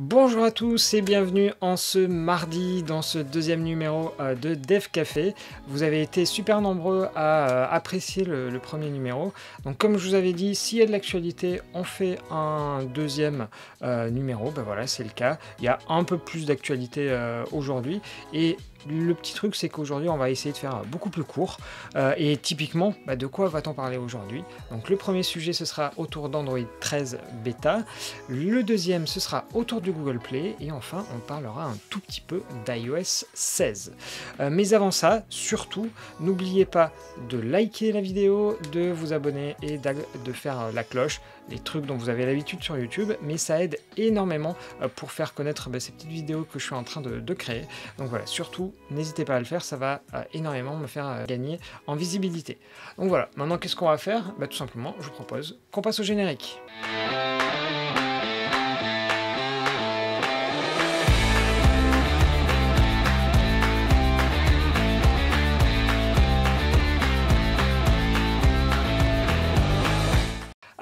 Bonjour à tous et bienvenue en ce mardi dans ce deuxième numéro euh, de Dev Café. Vous avez été super nombreux à euh, apprécier le, premier numéro. Donc comme je vous avais dit, s'il y a de l'actualité, on fait un deuxième euh, numéro. Ben voilà, c'est le cas. Il y a un peu plus d'actualité aujourd'hui et le petit truc, c'est qu'aujourd'hui, on va essayer de faire beaucoup plus court. Euh, et typiquement, bah, de quoi va-t-on parler aujourd'hui? Donc, le premier sujet, ce sera autour d'Android 13 bêta. Le deuxième, ce sera autour du Google Play. Et enfin, on parlera un tout petit peu d'iOS 16. Euh, mais avant ça, surtout, n'oubliez pas de liker la vidéo, de vous abonner et de faire la cloche les trucs dont vous avez l'habitude sur YouTube, mais ça aide énormément euh, pour faire connaître bah, ces petites vidéos que je suis en train de, créer. Donc voilà, surtout, n'hésitez pas à le faire, ça va euh, énormément me faire euh, gagner en visibilité. Donc voilà, maintenant qu'est-ce qu'on va faire? Bah, Tout simplement, je vous propose qu'on passe au générique.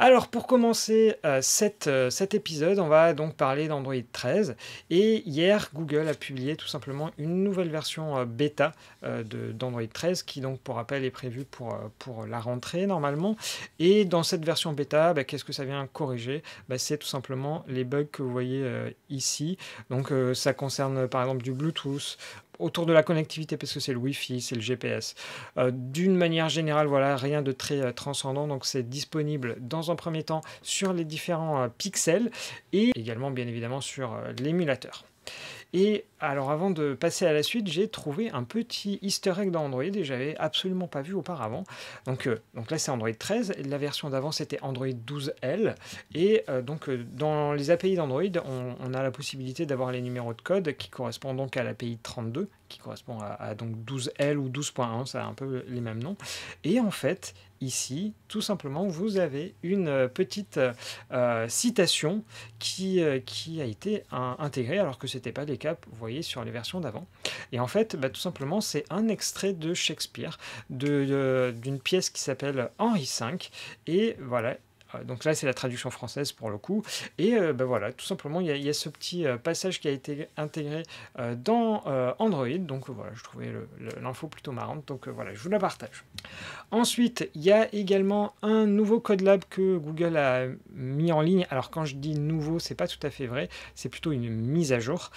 Alors pour commencer euh, euh, cet épisode, on va donc parler d'Android 13. Et hier, Google a publié tout simplement une nouvelle version euh, bêta d'Android 13 qui donc pour rappel est prévue pour, la rentrée normalement. Et dans cette version bêta, bah, qu'est-ce que ça vient corriger? Bah, C'est tout simplement les bugs que vous voyez ici. Donc ça concerne par exemple du Bluetooth, autour de la connectivité parce que c'est le Wi-Fi, c'est le GPS. Euh, d'une manière générale, voilà, rien de très euh, transcendant. Donc c'est disponible dans un premier temps sur les différents euh, pixels et également bien évidemment sur l'émulateur. Et alors avant de passer à la suite, j'ai trouvé un petit easter egg dans Android et j'avais absolument pas vu auparavant. Donc, euh, là c'est Android 13, la version d'avant c'était Android 12L. Et euh, donc euh, dans les API d'Android, on, a la possibilité d'avoir les numéros de code qui correspondent donc à l'API 32, qui correspond à, donc 12L ou 12.1, ça a un peu les mêmes noms. Et en fait, ici, tout simplement, vous avez une euh, petite euh, citation qui, euh, qui a été intégrée, alors que ce n'était pas les cas, vous voyez, sur les versions d'avant. Et en fait, bah, tout simplement, c'est un extrait de Shakespeare, d'une pièce qui s'appelle Henri V. Et voilà, donc là, c'est la traduction française pour le coup. Et euh, ben voilà, tout simplement, il y, a, ce petit euh, passage qui a été intégré dans Android. Donc voilà, je trouvais l'info plutôt marrante. Donc voilà, je vous la partage. Ensuite, il y a également un nouveau Code Lab que Google a mis en ligne. Alors quand je dis nouveau, c'est pas tout à fait vrai. C'est plutôt une mise à jour.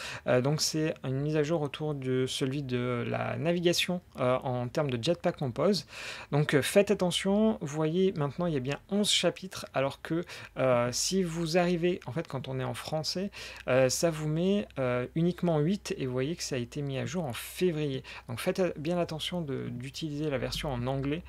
donc c'est une mise à jour autour de celui de la navigation en termes de Jetpack Compose. Donc faites attention. Vous voyez maintenant, il y a bien 11 chapitres alors que euh, si vous arrivez, en fait, quand on est en français, euh, ça vous met euh, uniquement 8 et vous voyez que ça a été mis à jour en février. Donc faites bien attention d'utiliser la version en anglais,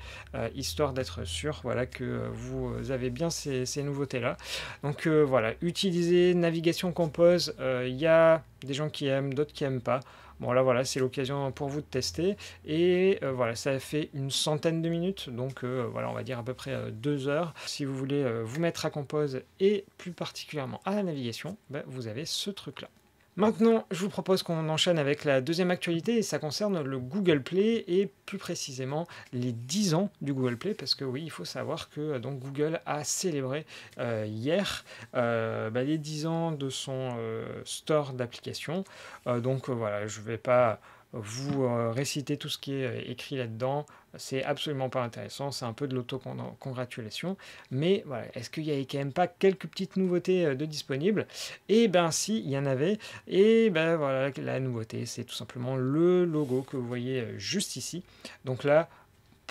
histoire d'être sûr voilà, que vous avez bien ces, ces nouveautés-là. Donc voilà, utilisez Navigation Compose, il y a des gens qui aiment, d'autres qui n'aiment pas. Bon là voilà, c'est l'occasion pour vous de tester. Et euh, voilà, ça fait une centaine de minutes, donc euh, voilà, on va dire à peu près euh, deux heures. Si vous voulez vous mettre à compose et plus particulièrement à la navigation, ben, vous avez ce truc là. Maintenant, je vous propose qu'on enchaîne avec la deuxième actualité et ça concerne le Google Play et plus précisément les 10 ans du Google Play parce que oui, il faut savoir que donc, Google a célébré euh, hier euh, bah, les 10 ans de son euh, store d'applications. donc voilà, je ne vais pas vous réciter tout ce qui est écrit là-dedans. C'est absolument pas intéressant, c'est un peu de l'auto-congratulation. Mais voilà, est-ce qu'il n'y avait quand même pas quelques petites nouveautés euh, de disponibles? Eh bien si, il y en avait. Et ben voilà, la nouveauté, c'est tout simplement le logo que vous voyez euh, juste ici. Donc là,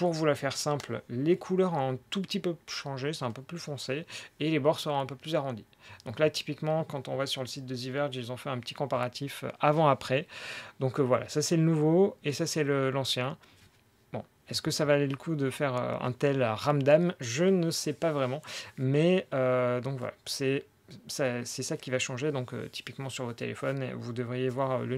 pour vous la faire simple, les couleurs ont un tout petit peu changé, c'est un peu plus foncé, et les bords seront un peu plus arrondis. Donc là, typiquement, quand on va sur le site de The ils ont fait un petit comparatif euh, avant-après. Donc voilà, ça c'est le nouveau, et ça c'est l'ancien. Est-ce que ça valait le coup de faire euh, un tel ramdam? Je ne sais pas vraiment. Mais euh, donc voilà, c'est c'est ça qui va changer. Donc, euh, typiquement sur vos téléphones, vous devriez voir euh, le,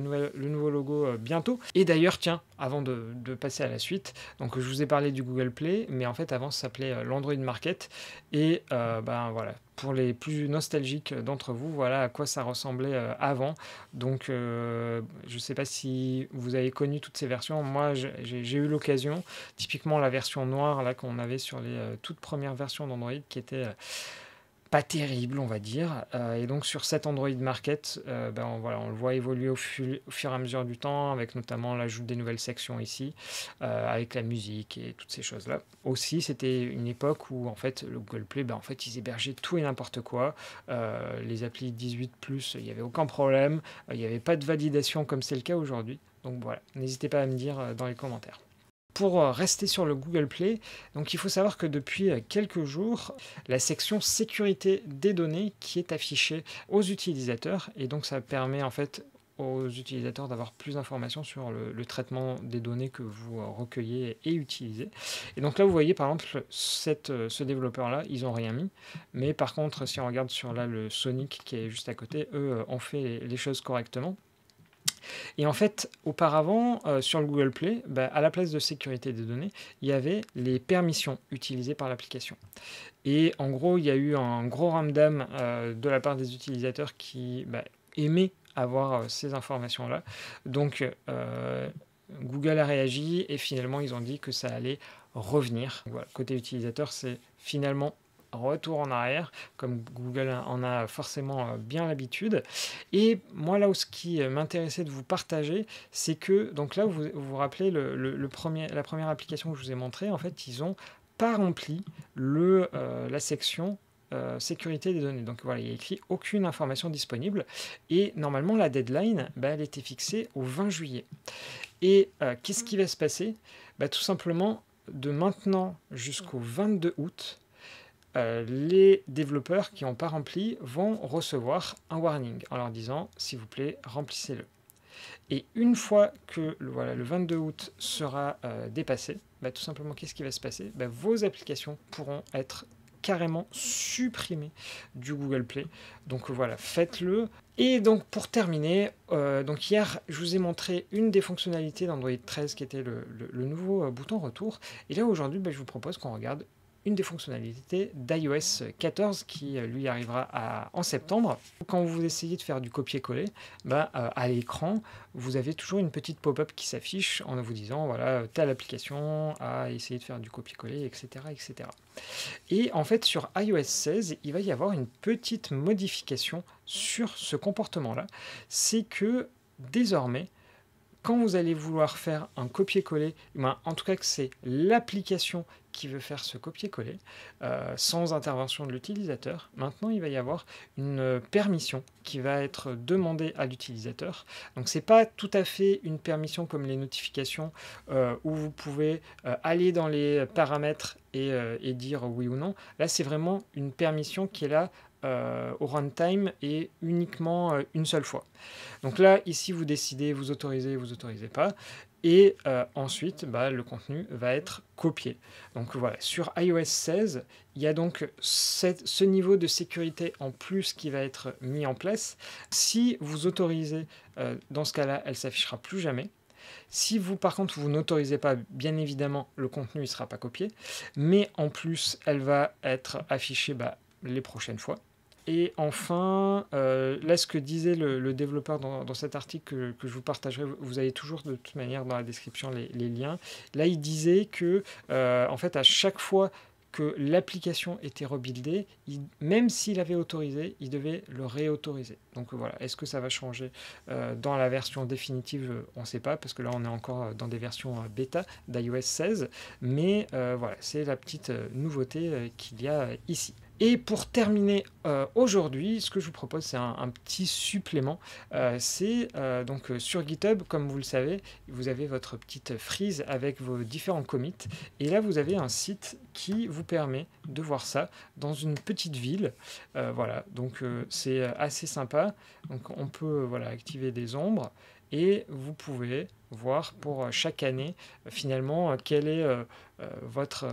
nouveau logo euh, bientôt. Et d'ailleurs, tiens, avant de, passer à la suite, donc je vous ai parlé du Google Play, mais en fait, avant, ça s'appelait l'Android Market. Et ben voilà, pour les plus nostalgiques d'entre vous, voilà à quoi ça ressemblait avant. Donc, je ne sais pas si vous avez connu toutes ces versions. Moi, j'ai eu l'occasion. Typiquement, la version noire là qu'on avait sur les toutes premières versions d'Android, qui était pas terrible, on va dire. Euh, et donc sur cet Android Market, euh, ben, on, voilà, on le voit évoluer au, fur et à mesure du temps, avec notamment l'ajout des nouvelles sections ici, euh, avec la musique et toutes ces choses-là. Aussi, c'était une époque où en fait le Google Play, ben, en fait, ils hébergeaient tout et n'importe quoi. les applis 18 il n'y avait aucun problème. Il n'y avait pas de validation comme c'est le cas aujourd'hui. Donc voilà, n'hésitez pas à me dire dans les commentaires. Pour euh, rester sur le Google Play, donc il faut savoir que depuis euh, quelques jours, la section sécurité des données qui est affichée aux utilisateurs, et donc ça permet en fait aux utilisateurs d'avoir plus d'informations sur le, traitement des données que vous euh, recueillez et utilisez. Et donc là, vous voyez par exemple ce développeur-là, ils n'ont rien mis. Mais par contre, si on regarde sur là le Sonic qui est juste à côté, eux ont fait les choses correctement. Et en fait, auparavant, euh, sur le Google Play, bah, à la place de sécurité des données, il y avait les permissions utilisées par l'application. Et en gros, il y a eu un gros ramdam euh, de la part des utilisateurs qui bah, aimaient avoir euh, ces informations-là. Donc, Google a réagi et finalement, ils ont dit que ça allait revenir. côté utilisateur, c'est finalement retour en arrière, comme Google en a forcément euh, bien l'habitude. Et moi, là où ce qui m'intéressait de vous partager, c'est que, donc là, vous vous, rappelez le, premier, la première application que je vous ai montrée, en fait, ils n'ont pas rempli le, euh, la section euh, sécurité des données. Donc voilà, il y a écrit aucune information disponible. Et normalement, la deadline, bah, elle était fixée au 20 juillet. Et qu'est-ce qui va se passer? Bah, Tout simplement, de maintenant jusqu'au 22 août, euh, les développeurs qui n'ont pas rempli vont recevoir un warning en leur disant s'il vous plaît remplissez-le. Et une fois que voilà, le 22 août sera euh, dépassé, bah, tout simplement qu'est-ce qui va se passer? Bah, Vos applications pourront être carrément supprimées du Google Play. Donc voilà, faites-le. Et donc pour terminer, euh, donc hier je vous ai montré une des fonctionnalités d'Android 13 qui était le, nouveau bouton retour. Et là aujourd'hui, bah, je vous propose qu'on regarde une des fonctionnalités d'iOS 14 qui euh, lui arrivera en septembre. Quand vous essayez de faire du copier-coller, bah, euh, à l'écran, vous avez toujours une petite pop-up qui s'affiche en vous disant voilà, telle application a essayé de faire du copier-coller, etc., etc. Et en fait, sur iOS 16, il va y avoir une petite modification sur ce comportement-là. C'est que désormais, quand vous allez vouloir faire un copier-coller, ben, en tout cas que c'est l'application qui veut faire ce copier-coller euh, sans intervention de l'utilisateur, maintenant il va y avoir une permission qui va être demandée à l'utilisateur. Donc c'est pas tout à fait une permission comme les notifications euh, où vous pouvez euh, aller dans les paramètres et, et, dire oui ou non. Là c'est vraiment une permission qui est là euh, au runtime et uniquement euh, une seule fois. Donc là, ici, vous décidez, vous autorisez, vous autorisez pas. Et euh, ensuite, bah, le contenu va être copié. Donc voilà, sur iOS 16, il y a donc ce niveau de sécurité en plus qui va être mis en place. Si vous autorisez, dans ce cas-là, elle s'affichera plus jamais. Si vous, par contre, vous n'autorisez pas, bien évidemment, le contenu ne sera pas copié. Mais en plus, elle va être affichée bah, les prochaines fois. Et enfin, euh, là, ce que disait le, développeur dans, cet article que, je vous partagerai, vous avez toujours de toute manière dans la description les, liens. Là, il disait que, euh, en fait, à chaque fois que l'application était rebuildée, même s'il avait autorisé, il devait le réautoriser. Donc voilà, est-ce que ça va changer euh, dans la version définitive? On ne sait pas, parce que là on est encore dans des versions bêta d'iOS 16, mais voilà, c'est la petite nouveauté qu'il y a ici. Et pour terminer euh, aujourd'hui, ce que je vous propose, c'est un, petit supplément. Euh, c'est euh, donc sur GitHub, comme vous le savez, vous avez votre petite frise avec vos différents commits. Et là, vous avez un site qui vous permet de voir ça dans une petite ville. voilà, donc c'est assez sympa. Donc on peut voilà, activer des ombres et vous pouvez voir pour chaque année finalement quelle est votre,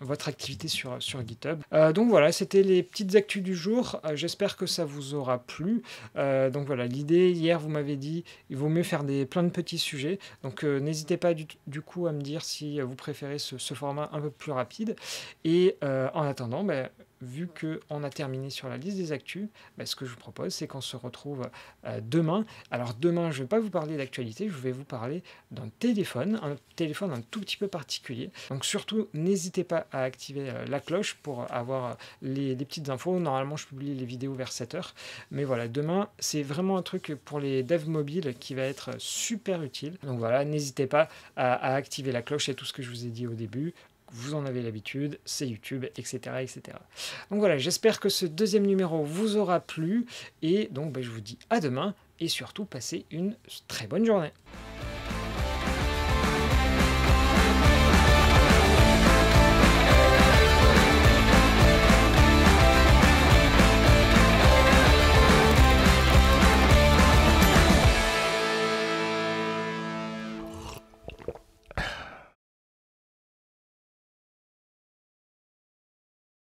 votre activité sur, sur GitHub. donc voilà, c'était les petites actus du jour. J'espère que ça vous aura plu. donc voilà, l'idée, hier vous m'avez dit, il vaut mieux faire des, plein de petits sujets. Donc n'hésitez pas du, coup à me dire si vous préférez ce, format un peu plus rapide. Et en attendant, ben, vu qu'on a terminé sur la liste des actus, bah, ce que je vous propose, c'est qu'on se retrouve euh, demain. Alors demain, je ne vais pas vous parler d'actualité, je vais vous parler d'un téléphone, un téléphone un tout petit peu particulier. Donc surtout, n'hésitez pas à activer euh, la cloche pour avoir les, les, petites infos. Normalement, je publie les vidéos vers 7h. Mais voilà, demain, c'est vraiment un truc pour les devs mobiles qui va être super utile. Donc voilà, n'hésitez pas à, à activer la cloche et tout ce que je vous ai dit au début vous en avez l'habitude, c'est YouTube, etc., etc. Donc voilà, j'espère que ce deuxième numéro vous aura plu, et donc ben, je vous dis à demain, et surtout passez une très bonne journée.